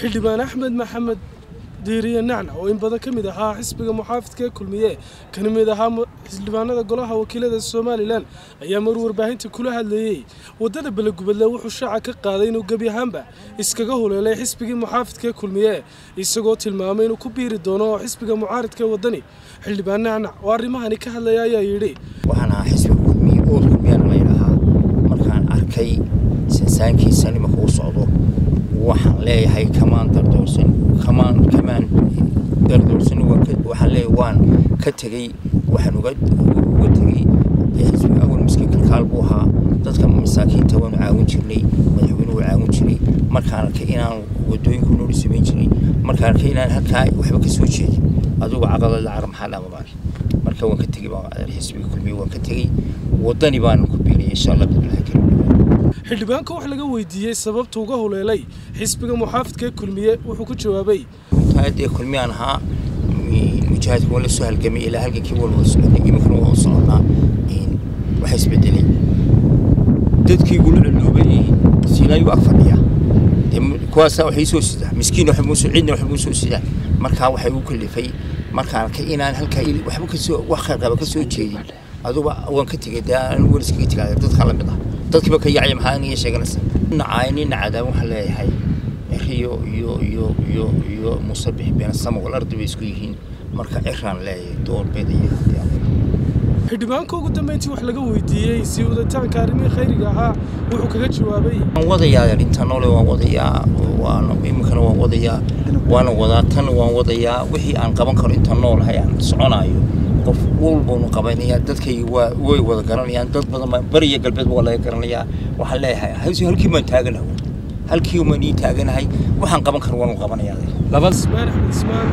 حلمان أحمد محمد ديري النعنع وإن بدأ كم إذا ها حسب محافظ كل مية كان مي إذا ها حلمان هذا قلها وكيل هذا الصومالي لأن. أيام مرور بهين تكل هذا إيه ودد بلق بلا وحش عك قاضين وجبي هم به إسكجه ولا لا حسب محافظ كل مية إسكوت المامين وكبير الدنا حسب معارض كودني حلمان النعنع واري ما هنيك هلا يا يا يدي وحنا حسب كل مية أول مية ما يلاها مرخان أركي. سنسان كيس سنة عضو. Waxaan leeyahay kamaan dardoorsan kamaan kamaan dardoorsan waxaan leeyahay waan ka tegey waxaan uga uga tegey dee xisbiga awal miskiin kalkaal buu ahaa. Dadka masaakiinta waanu caawin jirnay madaxweynuhu caawin jiray markaan arkay inaan wadooyinku nooli samayn jiray markaan arkay inaan halkaa waxba ka soo jeedin. Adigu caqada lacar maxaa dhama baan marka waan ka tegey baan xisbiga kulmiye waan ka tegey. Waddani baan ku biiriyay insha allah bilahi karim حلبان كوح لجوي دي سبب توجهه للي حسب محافظ كل مية وحكوت شوابي هذه كل مية أنها مجهد مول السهل جميل إلى هالك كيقول وصلنا يمكن وصلنا إن وحسب دليل دد كيقول للنوبي سينا يوقف فيها دم كواسة وحيسوس ده مسكين وحموس عندنا وحموس ده مركها وحيو كل في مركها كإنا هالك وحبوك سو وخر قبل كسو شيء هذا هو وانك تيجي ده نقول سكتي كذا تدخل منها dadkiiba ka yaacya maxaa aniga sheeganaysa nacaay nin nacadaan waxaan leeyahay. Riyo iyo iyo iyo iyo musabix been sama wal ardi bay isku yihiin. Marka ciraan leeyahay doorbidaya xildhibaanka ugu dambeyntii wax laga weydiiyey sii wadataanka arrimihii khayriga ahaa wuxuu kaga jawaabay. Waan wadayaa inta noole waan wadayaa waan iminkana waan wadayaa waana wadaa tan waan wadayaa. Wixii aan qaban karo inta noolahay aan soconaayo موقف ولبون قبانيا دتكي وي ودا كرانيا دت بدا ما بري قلبت ولا كرانيا وحا لهي هي هي هل كي من تاغنا هل كي من ني تاغنا هي وحان قبان كر ولا قبانيا لبس بارح بسمان